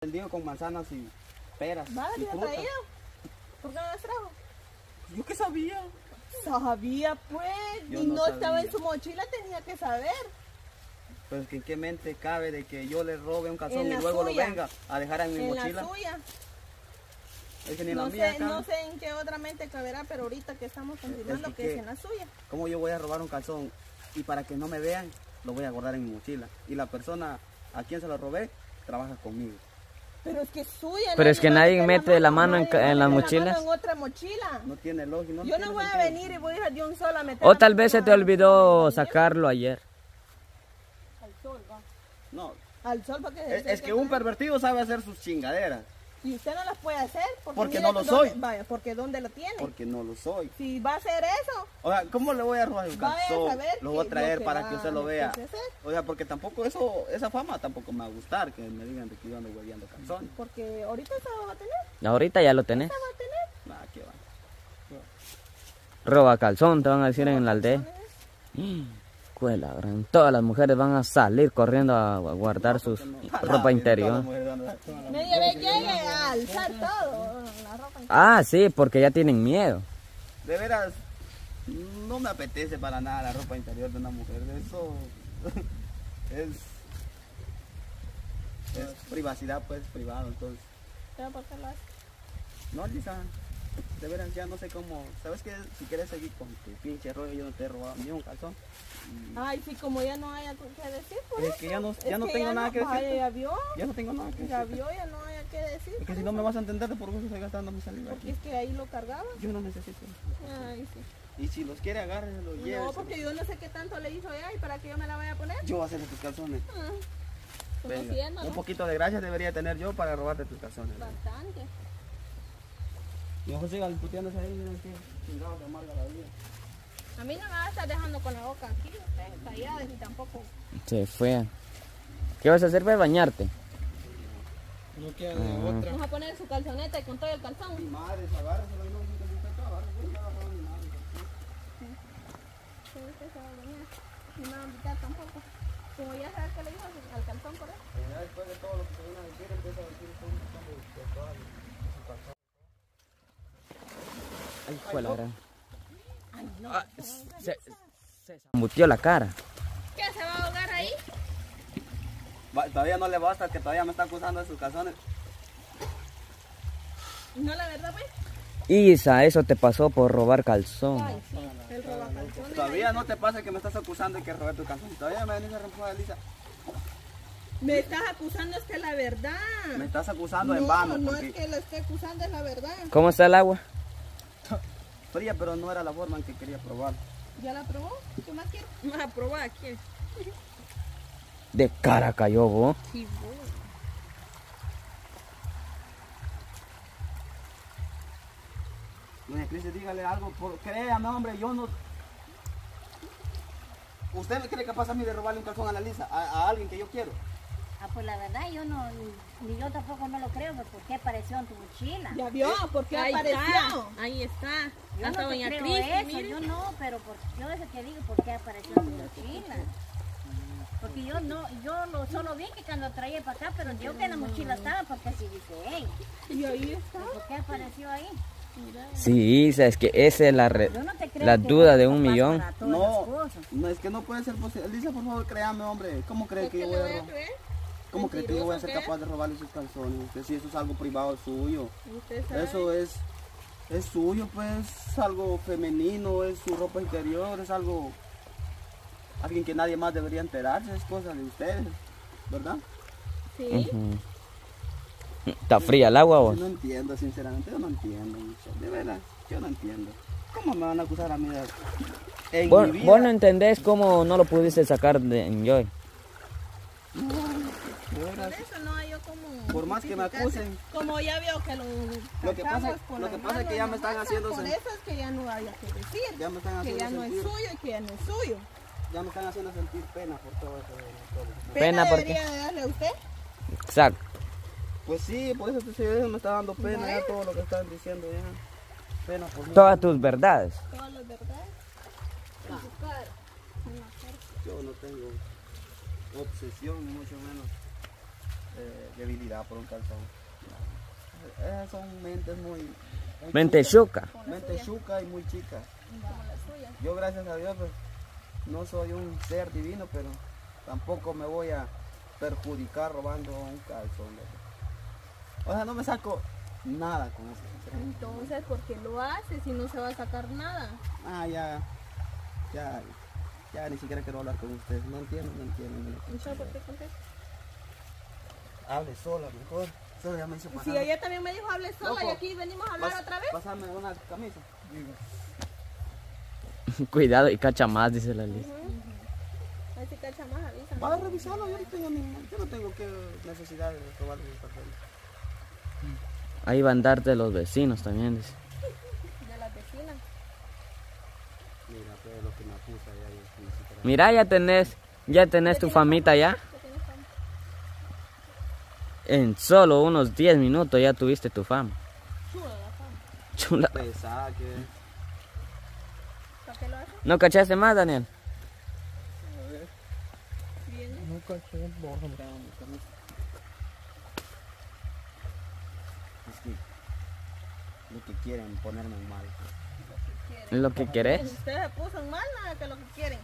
vendido con manzanas y peras ¿Vale, y te ha frutas. traído? ¿Por qué no las trajo? Yo qué sabía. Sabía pues, Yo y no no, estaba en su mochila, tenía que saber. Pero es que en qué mente cabe de que yo le robe un calzón y luego suya. lo venga a dejar en mi en mochila. la suya. Es que ni No la mía sé, no sé en qué otra mente caberá, pero ahorita que estamos confirmando que que, es en la suya. ¿Cómo yo voy a robar un calzón? Y para que no me vean, lo voy a guardar en mi mochila. Y la persona a quien se lo robé, trabaja conmigo. Pero es que es suya. Pero es que nadie mete la mano en en las la mochilas. mano en otra mochila. No tiene lógica. No Yo no voy a venir y voy a ir de un solo a meter. O la tal vez se te la olvidó sacarlo ayer. Al sol, va. No, Al sol para que se es, es que un pervertido sabe hacer sus chingaderas. Y usted no las puede hacer porque, no lo dónde- soy. Vaya, porque ¿dónde lo tiene? Porque no lo soy. Si va a hacer eso, O sea, ¿cómo le voy a robar un calzón? Lo voy a traer que para va que usted lo vea. O sea, porque tampoco eso, esa fama tampoco me va a gustar, que me digan de que yo ando hueviando calzones. porque ahorita se va a tener. Ahorita ya lo tenés. Se va a tener. Nah, qué va. Roba calzón, te van a decir en la aldea. Gran. Todas las mujeres van a salir corriendo a guardar sus ropa interior. A alzar todo. La ropa Ah, sí, porque ya tienen miedo. De veras, no me apetece para nada la ropa interior de una mujer. Eso es, es privacidad, pues, privado. Entonces, ¿Pero por qué lo hace? no, Lisa, de veras ya no sé cómo. ¿Sabes qué? Si quieres seguir con tu pinche rollo, yo no te he robado ni un calzón. Ay, sí, como ya no hay algo que decir, por Es eso. que ya no, Es ya no que tengo ya nada no- que decir. Ya vio, Ya no tengo nada que ya decir. vio, ya no hay que decir. Es que si no me vas a entender, de por gusto estoy gastando mi saliva Porque aquí. es que ahí lo cargaba. Yo no necesito. Ay, sí. Y si los quiere, agárrenlo, No, porque yo no sé qué tanto le hizo ella y para que yo me la vaya a poner. Yo voy a hacer tus calzones. Ah, Conociéndolo. un poquito de gracia debería tener yo para robarte tus calzones. Bastante. Y ojo siga discutiéndose ahí, miren qué chingados de amarga la vida. A mí no me va a estar dejando con la boca aquí, calladas y tampoco. Se fue. ¿Qué vas a hacer? Pues bañarte. No queda de otra. Vamos a poner su calzoneta y con todo el calzón. Mi madre, no que usted agarre, yo no agarro a mi madre. Sí, usted se va a bañar. Y no va a invitar tampoco. Como ya sabes que le dijo al calzón por eso. Pero ya después de todo lo que se viene a decir, empieza a decir son de sus calzones. Ay, fue la gran. Ay, no. Ah, se, se zambutió la cara. ¿Qué? ¿Se va a ahogar ahí? Va- Todavía no le basta que todavía me está acusando de sus calzones. No, la verdad, pues. Isa, eso te pasó por robar calzón. Ay, sí. El roba calzones. Todavía no te pasa que me estás acusando de que robé tus calzones. Todavía me venís a reempujar, Elisa. Me estás acusando, es que la verdad. Me estás acusando en no, vano. no porque es que lo esté acusando, es la verdad. ¿Cómo está el agua? Fría, pero no era la forma en que quería probar. ¿Ya la probó? ¿Qué más quieres? Más a probar aquí. De cara cayó vos. Sí, voy. Doña Cristi, dígale algo. Por... Créame, hombre, yo no... ¿Usted me cree capaz a mí de robarle un calzón a la Lisa? A, a alguien que yo quiero. Ah, pues la verdad yo no, ni yo tampoco no lo creo, pues, ¿por qué apareció en tu mochila? ¿Ya vio? ¿Por qué Ahí apareció? está, ahí está. Yo Hasta no te doña creo Cristi, eso, mire. yo no, pero por, yo eso que digo, ¿por qué apareció en tu mochila? Porque yo no, yo lo solo vi que cuando traía para acá, pero yo que en la mochila estaba, porque así dice, hey, Y ahí está. ¿por qué apareció ahí? Sí, Isa, es que esa es la, re- Yo no te creo la duda de un millón. No, no, es que no puede ser posible. Lisa, por favor, créame, hombre. ¿Cómo cree ¿Por que yo voy voy a creer? ¿Cómo cree que yo voy a ser ¿Mentiroso capaz de robarle sus calzones? Usted si eso es algo privado suyo. Usted sabe. Eso es, es suyo, pues, es algo femenino, es su ropa interior, es algo, alguien que nadie más debería enterarse, es cosa de ustedes, ¿verdad? Sí. ¿Está fría el agua vos? No entiendo, sinceramente, yo no entiendo, mucho, de verdad, yo no entiendo. ¿Cómo me van a acusar a mí de en Vos, mi vida? vos no entendés cómo no lo pudiste sacar de Enjoy. de Por eso no hay yo como. Por más que me acusen. Como ya veo que lo. Lo que pasa- por lo que pasa es que ya me están haciendo Por eso es que ya no haya que decir. ya me están Que ya no es sentir, suyo y que ya no es suyo. ya me están haciendo sentir pena por todo eso. todo eso. Pena porque- debería de darle a usted. Exacto. Pues sí, por eso diciendo, me está dando pena ya Bueno. todo lo que están diciendo ya. Pena por mí. Todas tus verdades. Todas las verdades. En su cara. En la cara. Yo no tengo obsesión, ni mucho menos eh, debilidad por un calzón. Esas son mentes muy... muy Mente chuca. Mente chuca y muy chicas. Yo gracias a Dios pues, no soy un ser divino, pero tampoco me voy a perjudicar robando un calzón. O sea, no me saco nada con eso. Entonces, ¿por qué lo hace si no se va a sacar nada? Ah, ya, ya, ya ni siquiera quiero hablar con ustedes. No entiendo, no entiendo. no entiendo. ¿por qué? Hable sola, mejor. Solo ya me hizo pasar. Si ella también me dijo hable sola y Loco, aquí venimos a hablar Pas- otra vez. Pasarme una camisa. Cuidado y cacha más, dice la Liz. Ahí si cacha más, avisa. Va a revisarlo, yo no tengo, ni, yo no tengo que necesidad de robar mis papeles. Ahí van a darte los vecinos también, dice. De las vecinas. Mira, pues lo que me acusa ya, siquiera- Mira, ya tenés, ya tenés tu famita ya. ¿Qué? En solo unos 10 minutos ya tuviste tu fama. Chula la fama. Chula. Pesada que... ¿Para qué lo hace? ¿No cachaste más, Daniel? Se borra mi camisa. Es que lo que quieren ponerme mal. Es lo que querés. Ustedes se puso mal nada que lo que quieren.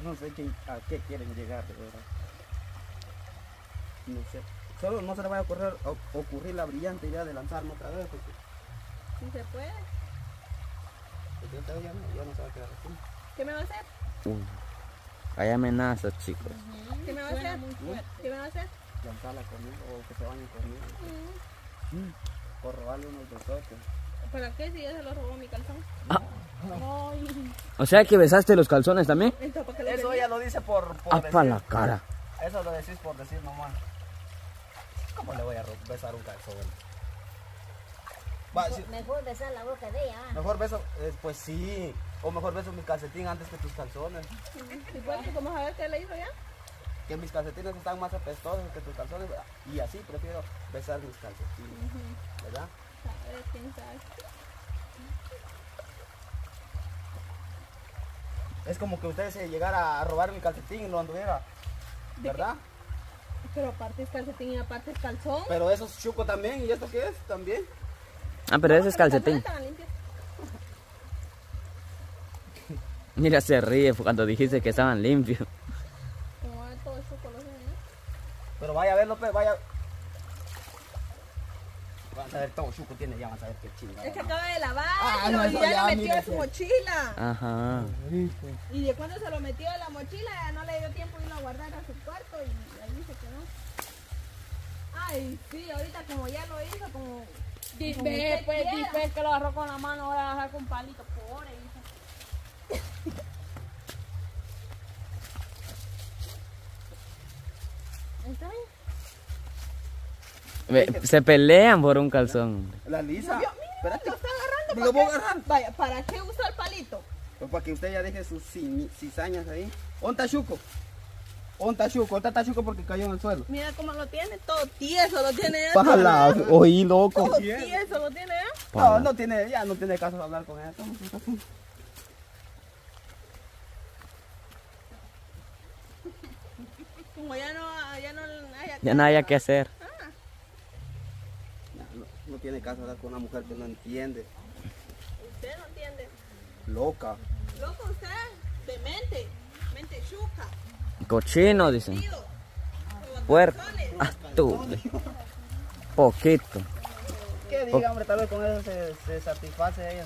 No sé qué, a qué quieren llegar, de verdad. No sé. Solo no se le vaya a ocurrir, o- ocurrir la brillante idea de lanzarme otra vez, porque, Si se puede. porque esta vez ya no, ya no se va a quedar así. ¿Qué me va a hacer? Uy. Hay amenazas, chicos. ¿Qué me va a hacer? ¿Qué me va a hacer? Lanzarla conmigo o que se vayan conmigo. O robarle unos besotes. ¿Para qué si ya se lo robó mi calzón? Ah. Ay, O sea que besaste los calzones también. entonces ¿para qué lo Eso ella lo dice por, por ¡Apa decir. la cara! Eso lo decís por decir nomás. ¿Cómo le voy a besar un calzón? Va, si- Mejor besar la boca de ella. mejor beso, eh, pues sí. O mejor beso mi calcetín antes que tus calzones. ¿Y pues, cómo saber qué le hizo ya? Que mis calcetines están más apestosos que tus calzones. Y así prefiero besar mis calcetines. ¿Verdad? A ver, quién sabe. Es como que usted se llegara a robar mi calcetín y lo anduviera. ¿Verdad? Pero aparte es calcetín y aparte es calzón. Pero eso es chuco también. ¿Y esto qué es? También. Ah, pero ese es calcetín. Mira, se ríe cuando dijiste que estaban limpios. Como va todo eso con los dedos, ¿no? Pero vaya a ver, López, vaya. Vamos a ver, todo chuco tiene ya, vamos a ver qué chingada. Es que acaba de lavarlo Ah, no, y ya, ya, lo metió en su mochila. Ajá. Y de cuando se lo metió en la mochila ya no le dio tiempo de irlo a guardar a su cuarto y ahí se quedó. Ay, sí, ahorita como ya lo hizo, como... como Dice, pues, dice que lo agarró con la mano, ahora agarrar con un palito. Pobre, dice. ¿Está bien? Ve, Se pelean por un calzón. La lisa. Dios mío, Espérate. lo está agarrando. ¿Me lo ¿para voy a qué? agarrar? Vaya, ¿para qué usa el palito? Pues para que usted ya deje sus ci- cizañas ahí. ¿Onta chuco? ¿Onta chuco? ¿Onta está chuco porque cayó en el suelo? Mira cómo lo tiene, todo tieso lo tiene. Pájala, oí loco. Todo tieso lo tiene, ¿eh? No, no tiene, ya no tiene caso de hablar con él. Como ya no, ya no haya Ya no haya que hacer. No, tiene caso hablar con una mujer que no entiende. Usted no entiende. Loca. Loco usted, demente, mente chuca, Cochino, dicen. tío. Puerco. Ah, tú. Poquito. ¿Qué diga, hombre? Tal vez con eso se, se satisface ella.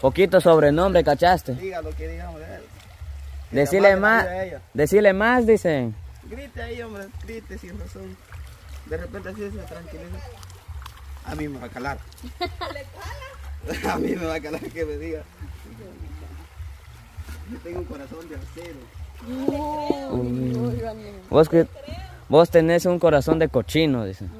Poquito sobrenombre, ¿cachaste? Diga lo que diga, hombre. Que Decirle más. Decirle más, dicen. Grite ahí, hombre, grite sin razón. De repente así se tranquiliza. A mí me va a calar. A mí me va a calar que me diga. Yo tengo un corazón de acero. Vos, que, vos tenés un corazón de cochino, dicen.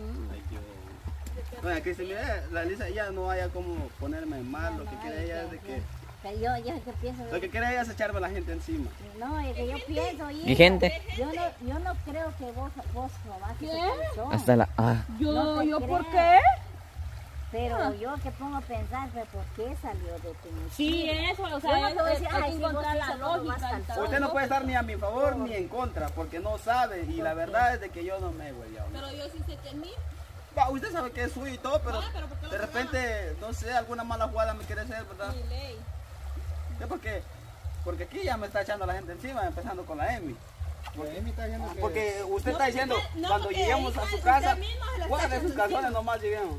Bueno, que se mire, la Lisa ya no haya como ponerme mal. Lo que quiere ella es de que. Que yo, yo que pienso, Lo que quiere ella es echarme a la gente encima. no, es que yo pienso, Mi gente. Yo no, yo no creo que vos, vos robaste calzón. Hasta la. Ah. Yo, No yo, ¿por qué? Pero yo que pongo a pensar, pues, ¿por qué salió de tu mochila? Sí, eso, o Yo sea, no es- puedo es- decir, hay ay, vos la lógica. Usted no puede estar ni a mi favor ni en contra, porque no sabe. Y la verdad es de que yo no me voy a Pero yo sí sé que es mío. Va, Usted sabe que es suyo y todo, pero, Ah, pero ¿por qué de repente, no sé, alguna mala jugada me quiere hacer, ¿verdad? Mi ley. ¿Qué? Porque, porque aquí ya me está echando la gente encima, empezando con la Emi. Porque usted está diciendo, cuando lleguemos a su casa, está guarde sus calzones nomás lleguemos.